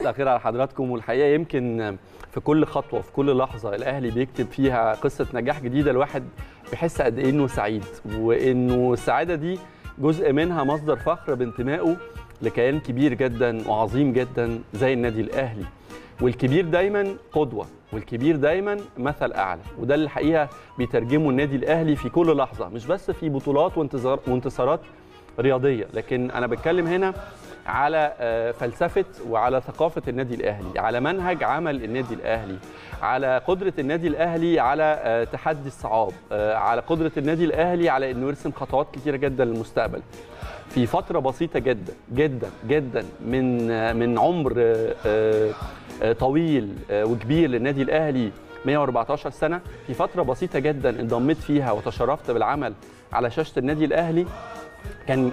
الاخير على حضراتكم والحقيقة يمكن في كل خطوة في كل لحظة الأهلي بيكتب فيها قصة نجاح جديدة الواحد بيحس قد إيه إنه سعيد وإنه السعادة دي جزء منها مصدر فخر بانتمائه لكيان كبير جدا وعظيم جدا زي النادي الأهلي. والكبير دايما قدوة والكبير دايما مثل أعلى وده اللي الحقيقة بيترجمه النادي الأهلي في كل لحظة مش بس في بطولات وانتصار وانتصارات رياضية لكن أنا بتكلم هنا على فلسفة وعلى ثقافة النادي الأهلي على منهج عمل النادي الأهلي على قدرة النادي الأهلي على تحدي الصعاب على قدرة النادي الأهلي على إنه يرسم خطوات كثيره جدا للمستقبل. في فترة بسيطة جدا جدا جدا من من عمر طويل وكبير للنادي الأهلي 114 سنة في فترة بسيطة جدا انضميت فيها وتشرفت بالعمل على شاشة النادي الأهلي. كان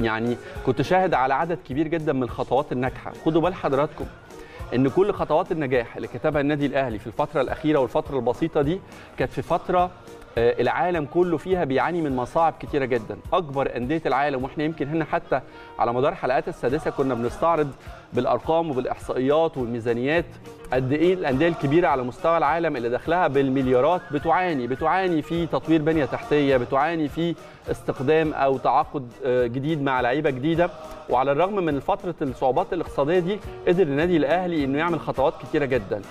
يعني كنت شاهد على عدد كبير جدا من الخطوات الناجحة. خدوا بال حضراتكم إن كل خطوات النجاح اللي كتبها النادي الأهلي في الفترة الأخيرة والفترة البسيطة دي كانت في فترة العالم كله فيها بيعاني من مصاعب كتيرة جدا. أكبر أندية العالم وإحنا يمكن هنا حتى على مدار الحلقات السادسة كنا بنستعرض بالأرقام وبالإحصائيات والميزانيات قد إيه الأندية الكبيرة على مستوى العالم اللي دخلها بالمليارات بتعاني بتعاني في تطوير بنية تحتية بتعاني في استخدام أو تعاقد جديد مع لعيبة جديدة. وعلى الرغم من فترة الصعوبات الاقتصادية دي قدر النادي الأهلي إنه يعمل خطوات كتيرة جدا.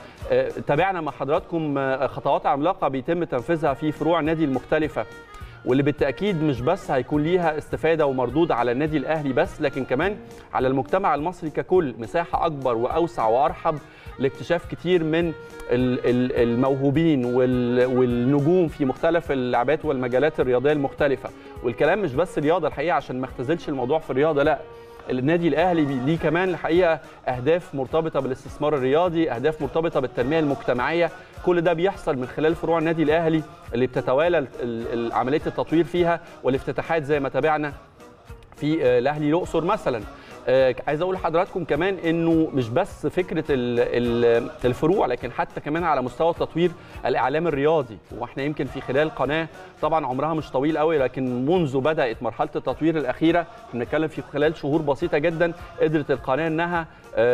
تابعنا مع حضراتكم خطوات عملاقة بيتم تنفيذها في فروع النادي المختلفة. واللي بالتأكيد مش بس هيكون ليها استفادة ومردود على النادي الأهلي بس لكن كمان على المجتمع المصري ككل. مساحة أكبر وأوسع وأرحب لاكتشاف كتير من الموهوبين والنجوم في مختلف اللعبات والمجالات الرياضية المختلفة. والكلام مش بس رياضة الحقيقة عشان ما اختزلش الموضوع في الرياضة لا. النادي الأهلي ليه كمان الحقيقة أهداف مرتبطة بالاستثمار الرياضي أهداف مرتبطة بالتنمية المجتمعية. كل ده بيحصل من خلال فروع النادي الأهلي اللي بتتوالى عملية التطوير فيها والافتتاحات زي ما تابعنا في الأهلي الأقصر مثلا. عايز أقول لحضراتكم كمان انه مش بس فكرة الفروع لكن حتى كمان على مستوى تطوير الإعلام الرياضي. وإحنا يمكن في خلال قناة طبعا عمرها مش طويل قوي لكن منذ بدأت مرحلة التطوير الأخيرة بنتكلم في خلال شهور بسيطة جدا قدرت القناة إنها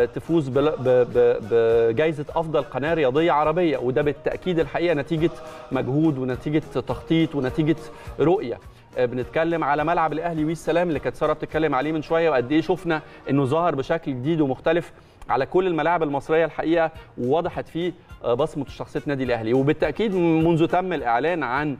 تفوز بجائزه أفضل قناة رياضية عربية. وده بالتأكيد الحقيقة نتيجة مجهود ونتيجة تخطيط ونتيجة رؤية. بنتكلم على ملعب الأهلي والسلام اللي كانت سارة بتتكلم عليه من شوية وقد إيه شفنا إنه ظهر بشكل جديد ومختلف على كل الملاعب المصرية الحقيقة ووضحت فيه بصمة شخصية النادي الأهلي. وبالتأكيد منذ تم الإعلان عن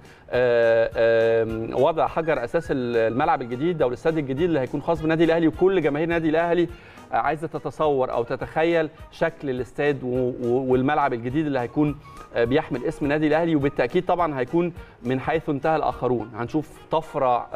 وضع حجر أساس الملعب الجديد أو الاستاد الجديد اللي هيكون خاص بالنادي الأهلي وكل جماهير النادي الأهلي عايزة تتصور أو تتخيل شكل الاستاد والملعب الجديد اللي هيكون بيحمل اسم النادي الأهلي وبالتأكيد طبعا هيكون من حيث انتهى الآخرون. هنشوف طفرة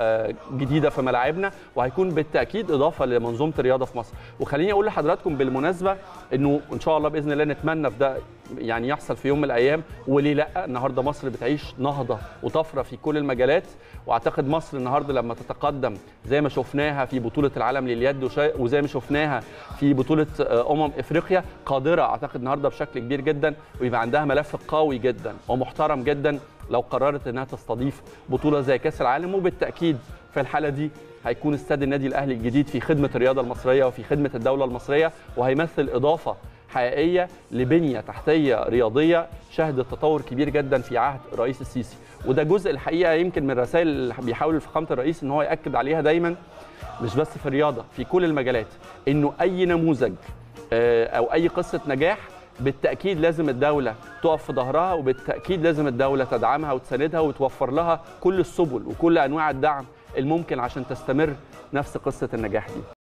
جديدة في ملاعبنا وهيكون بالتأكيد إضافة لمنظومة الرياضة في مصر. وخليني أقول لحضراتكم بالمناسبة إنه إن شاء الله بإذن الله نتمنى في ده يعني يحصل في يوم من الأيام وليه لأ؟ النهارده مصر بتعيش نهضة وطفرة في كل المجالات وأعتقد مصر النهارده لما تتقدم زي ما شفناها في بطولة العالم لليد وزي ما شفناها في بطولة أمم إفريقيا قادرة أعتقد النهارده بشكل كبير جدا ويبقى عندها ملف قوي جدا ومحترم جدا لو قررت إنها تستضيف بطولة زي كأس العالم وبالتأكيد في الحالة دي هيكون استاد النادي الأهلي الجديد في خدمة الرياضة المصرية وفي خدمة الدولة المصرية وهيمثل إضافة حقيقية لبنية تحتية رياضية شهدت تطور كبير جدا في عهد الرئيس السيسي. وده جزء الحقيقة يمكن من الرسائل اللي بيحاول فخامه الرئيس إن هو يأكد عليها دايما مش بس في الرياضة في كل المجالات إنه أي نموذج أو أي قصة نجاح بالتأكيد لازم الدولة تقف في ظهرها وبالتأكيد لازم الدولة تدعمها وتساندها وتوفر لها كل السبل وكل أنواع الدعم الممكن عشان تستمر نفس قصة النجاح دي.